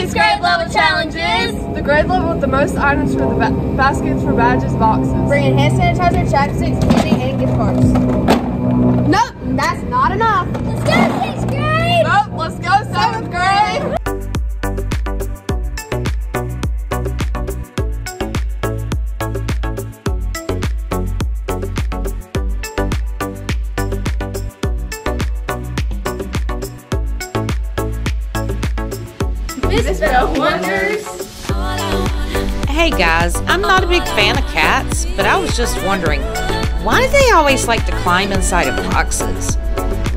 Week's grade level challenges. The grade level with the most items for the ba- baskets for badges boxes. Bringing hand sanitizer, chapsticks, candy, and gift cards. Hey guys, I'm not a big fan of cats, but I was just wondering, why do they always like to climb inside of boxes?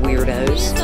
Weirdos.